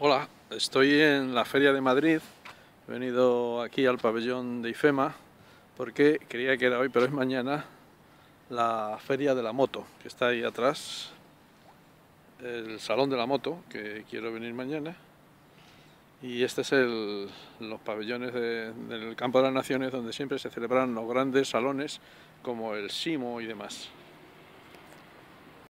Hola, estoy en la Feria de Madrid. He venido aquí al pabellón de IFEMA porque creía que era hoy, pero es mañana, la Feria de la Moto, que está ahí atrás, el Salón de la Moto, que quiero venir mañana. Y este es el, los pabellones del Campo de las Naciones donde siempre se celebran los grandes salones como el SIMO y demás.